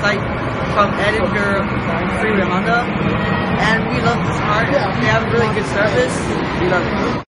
site from Edinger Free Honda. And we love this car. They have really good service. We love it.